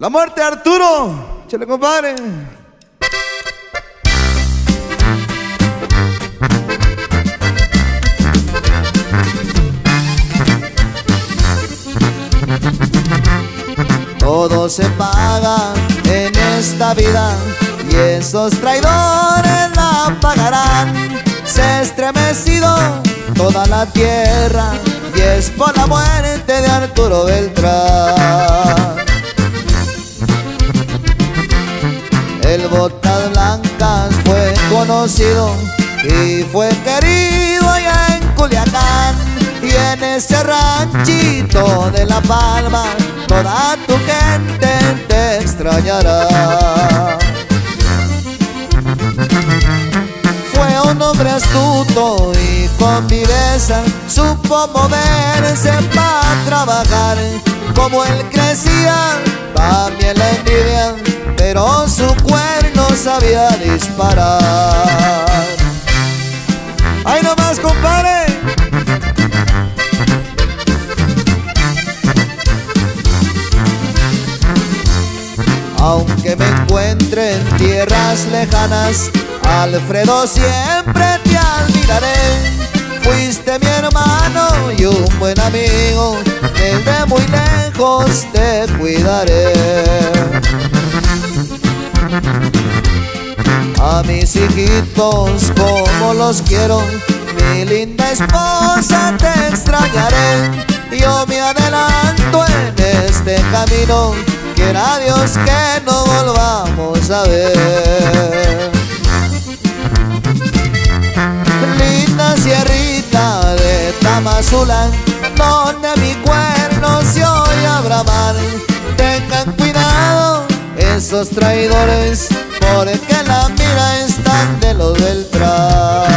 La muerte de Arturo. Chale, compadre. Todo se paga en esta vida y esos traidores la pagarán. Se ha estremecido toda la tierra y es por la muerte de Arturo Beltrán. Botas Blancas fue conocido y fue querido allá en Culiacán y en ese ranchito de La Palma toda tu gente te extrañará. Fue un hombre astuto y con viveza supo moverse para trabajar. Como él crecía, también la envidia, sabía disparar. ¡Ay, nomás, compadre! Aunque me encuentre en tierras lejanas, Alfredo siempre te admiraré. Fuiste mi hermano y un buen amigo, desde muy lejos te cuidaré. A mis hijitos como los quiero, mi linda esposa te extrañaré. Yo me adelanto en este camino, quiera Dios que no volvamos a ver. Linda sierrita de Tamazula, donde mi cuerno se oye a bramar. Tengan cuidado esos traidores, porque la mira está de lo del traje.